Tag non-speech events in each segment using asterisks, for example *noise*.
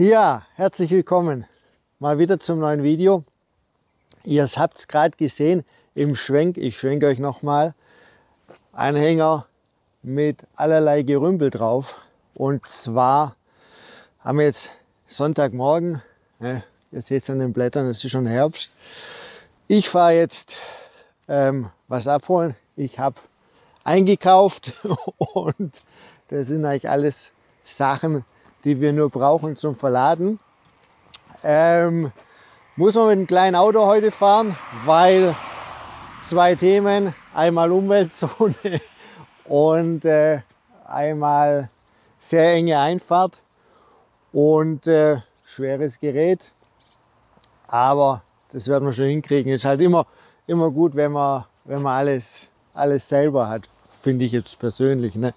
Ja, herzlich willkommen mal wieder zum neuen Video. Ihr habt es gerade gesehen im Schwenk. Ich schwenke euch nochmal. Anhänger mit allerlei Gerümpel drauf. Und zwar haben wir jetzt Sonntagmorgen. Ja, ihr seht es an den Blättern, es ist schon Herbst. Ich fahre jetzt ähm, was abholen. Ich habe eingekauft *laughs* und das sind eigentlich alles Sachen, die wir nur brauchen zum Verladen. Ähm, muss man mit einem kleinen Auto heute fahren, weil zwei Themen, einmal Umweltzone *laughs* und äh, einmal sehr enge Einfahrt und äh, schweres Gerät. Aber das werden wir schon hinkriegen. Ist halt immer, immer gut, wenn man, wenn man alles, alles selber hat, finde ich jetzt persönlich. Ne?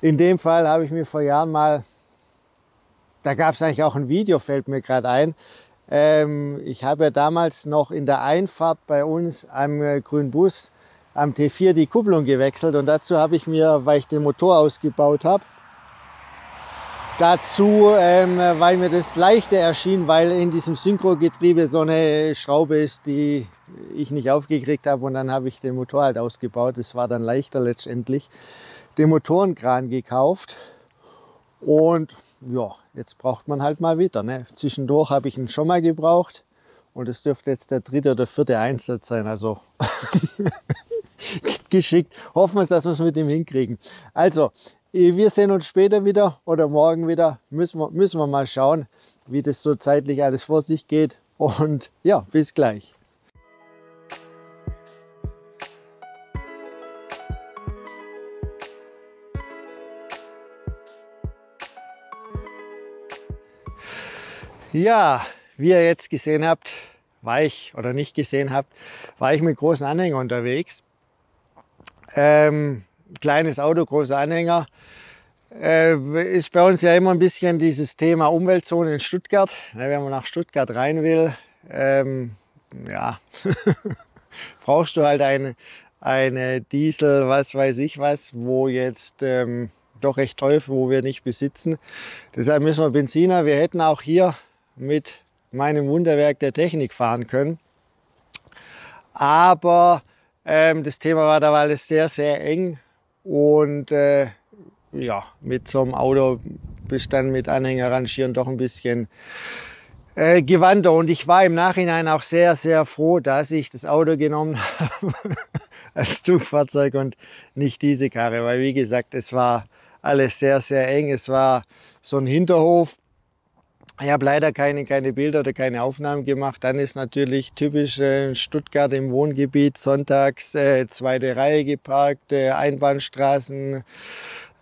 In dem Fall habe ich mir vor Jahren mal da gab es eigentlich auch ein Video, fällt mir gerade ein. Ähm, ich habe ja damals noch in der Einfahrt bei uns am äh, grünen Bus am T4 die Kupplung gewechselt und dazu habe ich mir, weil ich den Motor ausgebaut habe, dazu, ähm, weil mir das leichter erschien, weil in diesem Synchrogetriebe so eine Schraube ist, die ich nicht aufgekriegt habe und dann habe ich den Motor halt ausgebaut. Das war dann leichter letztendlich. Den Motorenkran gekauft und ja, jetzt braucht man halt mal wieder. Ne? Zwischendurch habe ich ihn schon mal gebraucht und es dürfte jetzt der dritte oder vierte Einsatz sein. Also *laughs* geschickt. Hoffen wir, dass wir es mit ihm hinkriegen. Also, wir sehen uns später wieder oder morgen wieder. Müssen wir, müssen wir mal schauen, wie das so zeitlich alles vor sich geht. Und ja, bis gleich. Ja, wie ihr jetzt gesehen habt, war ich oder nicht gesehen habt, war ich mit großen Anhänger unterwegs. Ähm, kleines Auto, großer Anhänger. Äh, ist bei uns ja immer ein bisschen dieses Thema Umweltzone in Stuttgart. Ja, wenn man nach Stuttgart rein will, ähm, ja, *laughs* brauchst du halt eine, eine Diesel, was weiß ich was, wo jetzt ähm, doch recht teuer, wo wir nicht besitzen. Deshalb müssen wir Benziner. Wir hätten auch hier mit meinem Wunderwerk der Technik fahren können. Aber ähm, das Thema war da alles sehr, sehr eng und äh, ja, mit so einem Auto bist dann mit Anhängerrangieren doch ein bisschen äh, gewandter. Und ich war im Nachhinein auch sehr, sehr froh, dass ich das Auto genommen *laughs* habe als Zugfahrzeug und nicht diese Karre, weil wie gesagt, es war alles sehr, sehr eng. Es war so ein Hinterhof ich habe leider keine, keine Bilder oder keine Aufnahmen gemacht. Dann ist natürlich typisch äh, Stuttgart im Wohngebiet, sonntags äh, zweite Reihe geparkt, äh, Einbahnstraßen,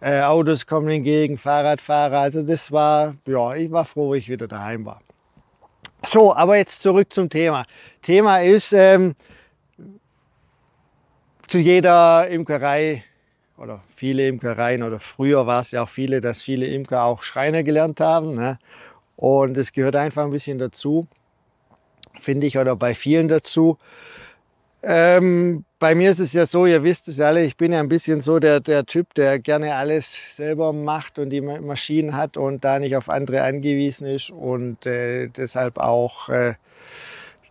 äh, Autos kommen entgegen, Fahrradfahrer. Also das war, ja, ich war froh, wo ich wieder daheim war. So, aber jetzt zurück zum Thema. Thema ist, ähm, zu jeder Imkerei oder viele Imkereien oder früher war es ja auch viele, dass viele Imker auch Schreiner gelernt haben. Ne? Und es gehört einfach ein bisschen dazu, finde ich, oder bei vielen dazu. Ähm, bei mir ist es ja so, ihr wisst es alle, ich bin ja ein bisschen so der, der Typ, der gerne alles selber macht und die Maschinen hat und da nicht auf andere angewiesen ist und äh, deshalb auch äh,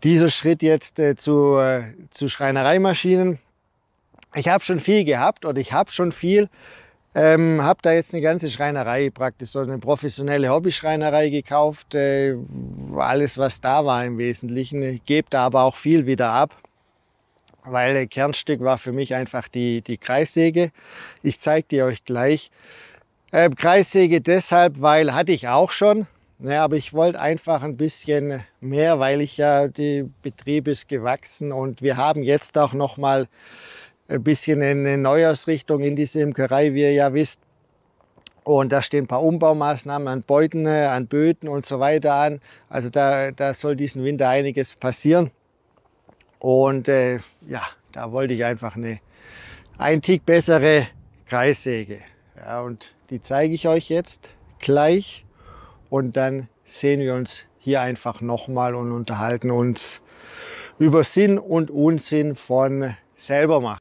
dieser Schritt jetzt äh, zu, äh, zu Schreinereimaschinen. Ich habe schon viel gehabt oder ich habe schon viel, ähm, habe da jetzt eine ganze Schreinerei, praktisch so eine professionelle Hobbyschreinerei gekauft. Äh, alles, was da war im Wesentlichen. Ich gebe da aber auch viel wieder ab, weil der Kernstück war für mich einfach die, die Kreissäge. Ich zeige die euch gleich. Äh, Kreissäge deshalb, weil hatte ich auch schon. Ne, aber ich wollte einfach ein bisschen mehr, weil ich ja, die Betrieb ist gewachsen und wir haben jetzt auch noch mal ein bisschen eine Neuausrichtung in diese Imkerei, wie ihr ja wisst. Und da stehen ein paar Umbaumaßnahmen an Beuten, an Böden und so weiter an. Also da, da soll diesen Winter einiges passieren. Und äh, ja, da wollte ich einfach eine ein Tick bessere Kreissäge. Ja, und die zeige ich euch jetzt gleich. Und dann sehen wir uns hier einfach nochmal und unterhalten uns über Sinn und Unsinn von selber machen.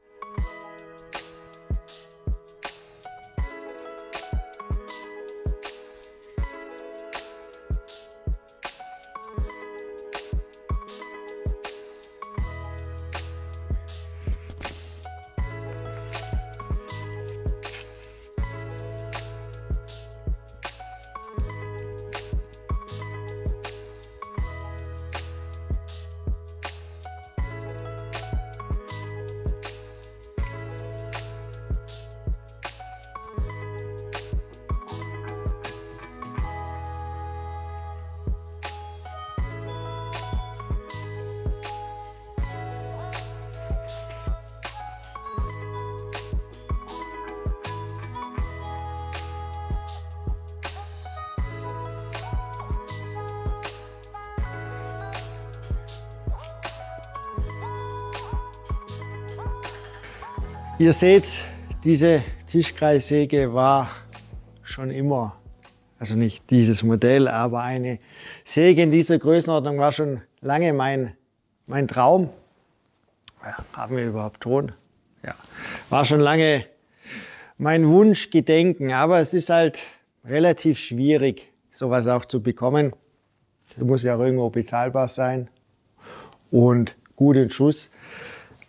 Ihr seht, diese Tischkreissäge war schon immer, also nicht dieses Modell, aber eine Säge in dieser Größenordnung war schon lange mein, mein Traum. Ja, haben wir überhaupt Ton? Ja, war schon lange mein Wunsch, Gedenken, aber es ist halt relativ schwierig, sowas auch zu bekommen. Es muss ja irgendwo bezahlbar sein und gut in Schuss.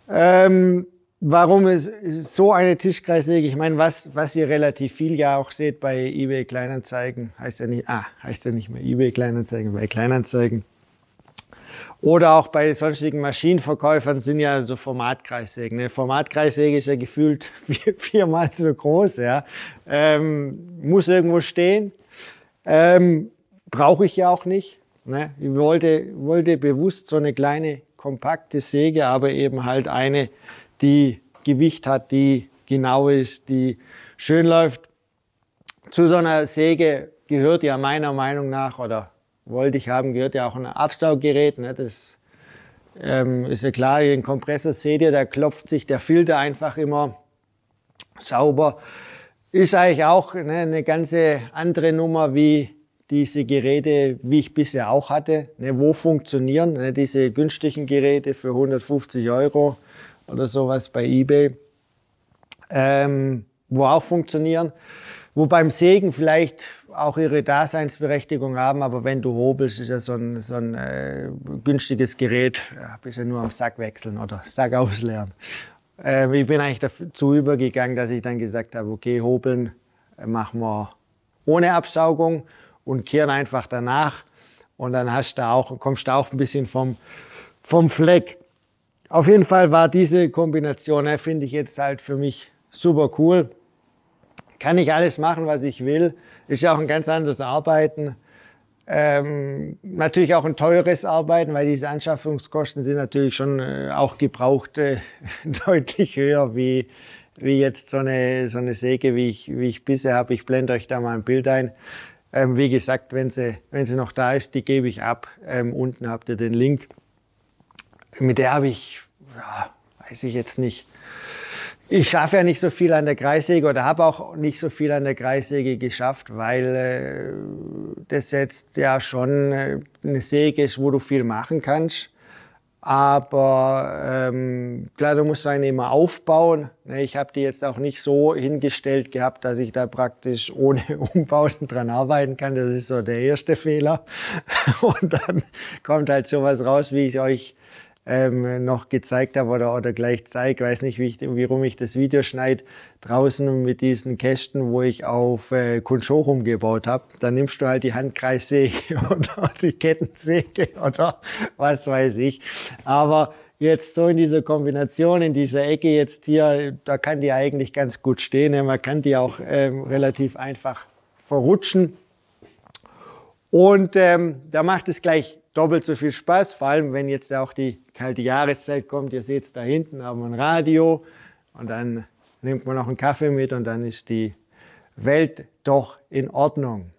Ähm, warum ist, so eine Tischkreissäge? Ich meine, was, was ihr relativ viel ja auch seht bei eBay Kleinanzeigen, heißt ja nicht, ah, heißt ja nicht mehr eBay Kleinanzeigen, bei Kleinanzeigen. Oder auch bei sonstigen Maschinenverkäufern sind ja so Formatkreissägen. Eine Formatkreissäge ist ja gefühlt *laughs* vier, viermal so groß. Ja. Ähm, muss irgendwo stehen. Ähm, Brauche ich ja auch nicht. Ne? Ich wollte, wollte bewusst so eine kleine, kompakte Säge, aber eben halt eine, die Gewicht hat, die genau ist, die schön läuft. Zu so einer Säge gehört ja meiner Meinung nach, oder wollte ich haben, gehört ja auch ein Absauggerät. Ne? Das ähm, ist ja klar, den Kompressor seht ihr, da klopft sich der Filter einfach immer sauber. Ist eigentlich auch ne, eine ganze andere Nummer wie diese Geräte, wie ich bisher auch hatte. Ne, wo funktionieren ne, diese günstigen Geräte für 150 Euro oder sowas bei eBay, ähm, wo auch funktionieren. Wo beim Sägen vielleicht auch ihre Daseinsberechtigung haben, aber wenn du hobelst, ist ja so ein, so ein äh, günstiges Gerät, ja, bist ja nur am Sack wechseln oder Sack ausleeren. Äh, ich bin eigentlich dazu übergegangen, dass ich dann gesagt habe, okay, hobeln äh, machen wir ohne Absaugung und kehren einfach danach und dann hast du auch, kommst du auch ein bisschen vom, vom Fleck. Auf jeden Fall war diese Kombination, äh, finde ich jetzt halt für mich super cool kann ich alles machen, was ich will. Ist ja auch ein ganz anderes Arbeiten. Ähm, natürlich auch ein teures Arbeiten, weil diese Anschaffungskosten sind natürlich schon äh, auch gebraucht äh, *laughs* deutlich höher wie, wie jetzt so eine, so eine Säge, wie ich, wie ich bisher habe. Ich blende euch da mal ein Bild ein. Ähm, wie gesagt, wenn sie, wenn sie noch da ist, die gebe ich ab. Ähm, unten habt ihr den Link. Mit der habe ich, ja, weiß ich jetzt nicht, ich schaffe ja nicht so viel an der Kreissäge oder habe auch nicht so viel an der Kreissäge geschafft, weil äh, das jetzt ja schon äh, eine Säge ist, wo du viel machen kannst. Aber ähm, klar, du musst eine immer aufbauen. Ne, ich habe die jetzt auch nicht so hingestellt gehabt, dass ich da praktisch ohne *laughs* Umbauten dran arbeiten kann. Das ist so der erste Fehler. *laughs* Und dann kommt halt sowas raus, wie ich euch ähm, noch gezeigt habe oder, oder gleich zeige. Weiß nicht, wie ich, warum ich das Video schneide, draußen mit diesen Kästen, wo ich auf äh, Kunsho rumgebaut habe. Dann nimmst du halt die Handkreissäge *laughs* oder die Kettensäge oder was weiß ich. Aber jetzt so in dieser Kombination, in dieser Ecke jetzt hier, da kann die eigentlich ganz gut stehen. Man kann die auch ähm, relativ einfach verrutschen. Und ähm, da macht es gleich doppelt so viel Spaß, vor allem wenn jetzt auch die kalte Jahreszeit kommt. Ihr seht es da hinten, haben wir ein Radio und dann nimmt man noch einen Kaffee mit und dann ist die Welt doch in Ordnung.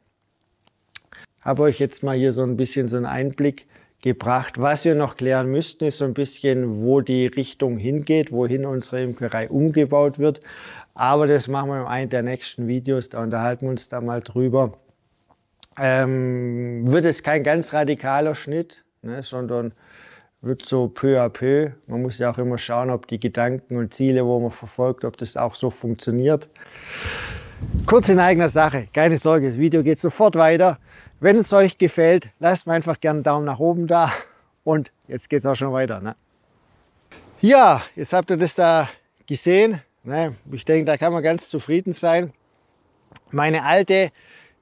Habe euch jetzt mal hier so ein bisschen so einen Einblick gebracht. Was wir noch klären müssten, ist so ein bisschen, wo die Richtung hingeht, wohin unsere Imkerei umgebaut wird. Aber das machen wir in einem der nächsten Videos, da unterhalten wir uns da mal drüber. Ähm, wird es kein ganz radikaler Schnitt, ne, sondern wird so peu à peu. Man muss ja auch immer schauen, ob die Gedanken und Ziele, wo man verfolgt, ob das auch so funktioniert. Kurz in eigener Sache, keine Sorge, das Video geht sofort weiter. Wenn es euch gefällt, lasst mir einfach gerne einen Daumen nach oben da und jetzt geht es auch schon weiter. Ne? Ja, jetzt habt ihr das da gesehen. Ne? Ich denke, da kann man ganz zufrieden sein. Meine alte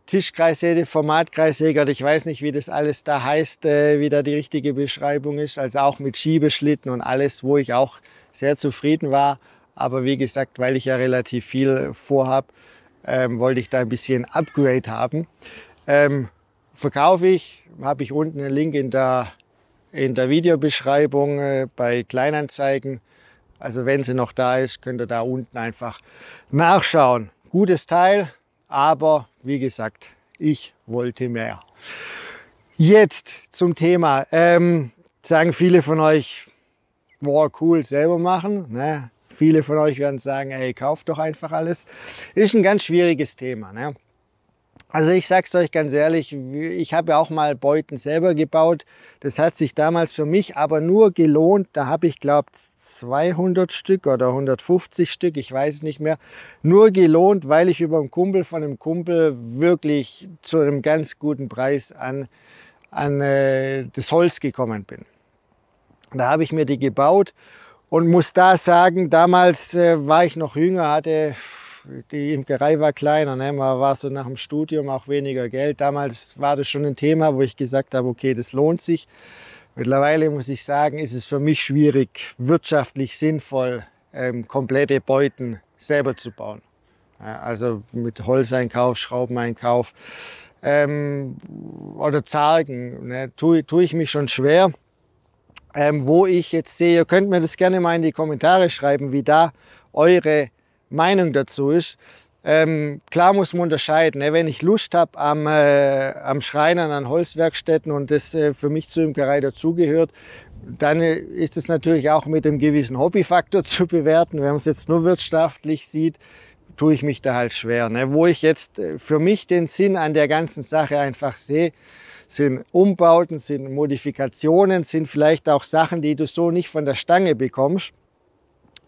Tischkreissäge, Formatkreissäge, ich weiß nicht, wie das alles da heißt, äh, wie da die richtige Beschreibung ist. Also auch mit Schiebeschlitten und alles, wo ich auch sehr zufrieden war. Aber wie gesagt, weil ich ja relativ viel vorhab, ähm, wollte ich da ein bisschen Upgrade haben. Ähm, verkaufe ich, habe ich unten einen Link in der, in der Videobeschreibung äh, bei Kleinanzeigen. Also wenn sie noch da ist, könnt ihr da unten einfach nachschauen. Gutes Teil, aber wie gesagt, ich wollte mehr. Jetzt zum Thema. Ähm, sagen viele von euch, boah, cool, selber machen. Ne? Viele von euch werden sagen, ey, kauft doch einfach alles. Ist ein ganz schwieriges Thema. Ne? Also ich sag's euch ganz ehrlich, ich habe ja auch mal Beuten selber gebaut. Das hat sich damals für mich aber nur gelohnt. Da habe ich glaube 200 Stück oder 150 Stück, ich weiß es nicht mehr, nur gelohnt, weil ich über einen Kumpel von einem Kumpel wirklich zu einem ganz guten Preis an, an äh, das Holz gekommen bin. Da habe ich mir die gebaut und muss da sagen, damals äh, war ich noch jünger, hatte die Imkerei war kleiner, ne? man war so nach dem Studium auch weniger Geld. Damals war das schon ein Thema, wo ich gesagt habe, okay, das lohnt sich. Mittlerweile muss ich sagen, ist es für mich schwierig, wirtschaftlich sinnvoll ähm, komplette Beuten selber zu bauen. Ja, also mit Holzeinkauf, Schraubeneinkauf ähm, oder Zargen ne, tue, tue ich mich schon schwer. Ähm, wo ich jetzt sehe, ihr könnt mir das gerne mal in die Kommentare schreiben, wie da eure Meinung dazu ist. Ähm, klar muss man unterscheiden. Ne? Wenn ich Lust habe am, äh, am Schreinern, an Holzwerkstätten und das äh, für mich zur Imkerei dazugehört, dann äh, ist es natürlich auch mit einem gewissen Hobbyfaktor *laughs* zu bewerten. Wenn man es jetzt nur wirtschaftlich sieht, tue ich mich da halt schwer. Ne? Wo ich jetzt äh, für mich den Sinn an der ganzen Sache einfach sehe, sind Umbauten, sind Modifikationen, sind vielleicht auch Sachen, die du so nicht von der Stange bekommst.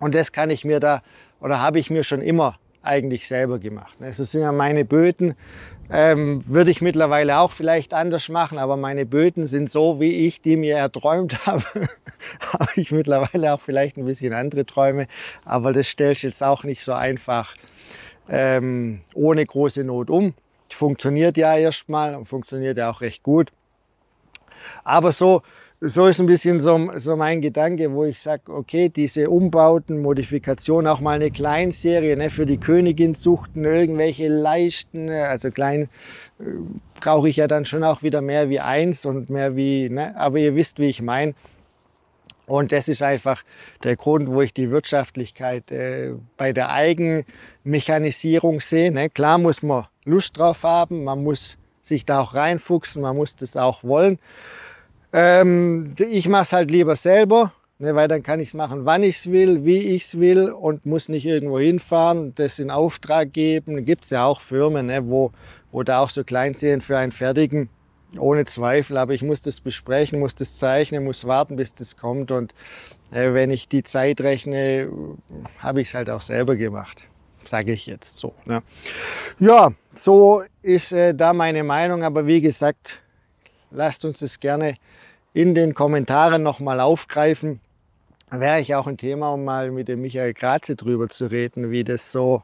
Und das kann ich mir da oder habe ich mir schon immer eigentlich selber gemacht. Es sind ja meine Böden, ähm, würde ich mittlerweile auch vielleicht anders machen, aber meine Böden sind so, wie ich die mir erträumt *laughs* habe. habe ich mittlerweile auch vielleicht ein bisschen andere Träume, aber das stellst jetzt auch nicht so einfach ähm, ohne große Not um. Funktioniert ja erstmal und funktioniert ja auch recht gut. Aber so so ist ein bisschen so, so mein Gedanke, wo ich sage, okay, diese Umbauten, Modifikationen, auch mal eine Kleinserie ne, für die Königinzuchten, irgendwelche Leisten, ne, also klein äh, brauche ich ja dann schon auch wieder mehr wie eins und mehr wie, ne, aber ihr wisst, wie ich meine. Und das ist einfach der Grund, wo ich die Wirtschaftlichkeit äh, bei der Eigenmechanisierung sehe. Ne? Klar muss man Lust drauf haben, man muss sich da auch reinfuchsen, man muss das auch wollen. Ähm, ich mache es halt lieber selber, ne, weil dann kann ich es machen, wann ich es will, wie ich es will und muss nicht irgendwo hinfahren, das in Auftrag geben. Gibt es ja auch Firmen, ne, wo, wo da auch so Kleinserien für einen fertigen, ohne Zweifel. Aber ich muss das besprechen, muss das zeichnen, muss warten, bis das kommt. Und äh, wenn ich die Zeit rechne, habe ich es halt auch selber gemacht sage ich jetzt so. Ne? Ja, so ist äh, da meine Meinung, aber wie gesagt, lasst uns das gerne in den Kommentaren nochmal aufgreifen. Wäre ich auch ein Thema, um mal mit dem Michael Graze drüber zu reden, wie das so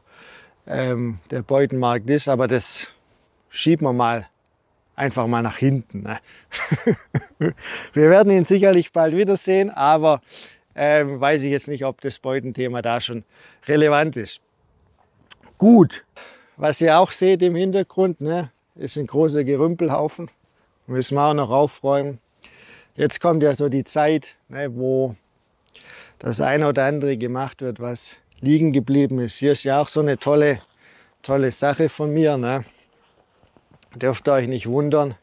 ähm, der Beutenmarkt ist. Aber das schieben wir mal einfach mal nach hinten. Ne? *laughs* wir werden ihn sicherlich bald wiedersehen, aber ähm, weiß ich jetzt nicht, ob das Beutenthema da schon relevant ist. Gut, was ihr auch seht im Hintergrund, ne, ist ein großer Gerümpelhaufen. Müssen wir auch noch aufräumen. Jetzt kommt ja so die Zeit, ne, wo das eine oder andere gemacht wird, was liegen geblieben ist. Hier ist ja auch so eine tolle, tolle Sache von mir. Ne? Dürft ihr euch nicht wundern.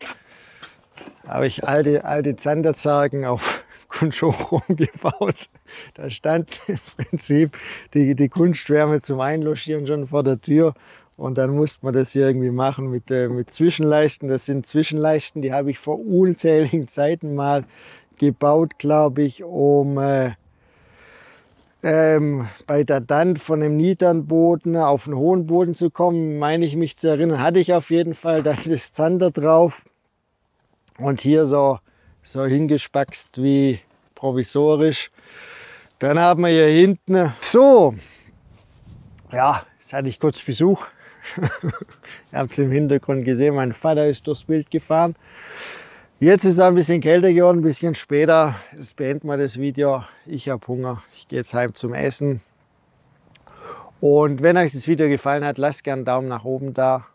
Habe ich alte, alte Zanderzargen auf *laughs* Kunsthoch rumgebaut. Da stand im Prinzip die, die Kunstschwärme zum Einlogieren schon vor der Tür. Und dann musste man das hier irgendwie machen mit, äh, mit Zwischenleisten. Das sind Zwischenleisten, die habe ich vor unzähligen Zeiten mal gebaut, glaube ich, um äh, ähm, bei der Dant von einem niederen Boden auf einen hohen Boden zu kommen, meine ich mich zu erinnern, hatte ich auf jeden Fall dann das Zander drauf und hier so, so hingespackst wie provisorisch. Dann haben wir hier hinten so, ja, jetzt hatte ich kurz Besuch Ihr habt es im Hintergrund gesehen, mein Vater ist durchs Bild gefahren. Jetzt ist es ein bisschen kälter geworden, ein bisschen später. Jetzt beenden wir das Video. Ich habe Hunger. Ich gehe jetzt heim zum Essen. Und wenn euch das Video gefallen hat, lasst gerne einen Daumen nach oben da.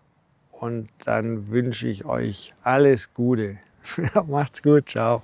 Und dann wünsche ich euch alles Gute. *laughs* Macht's gut. Ciao.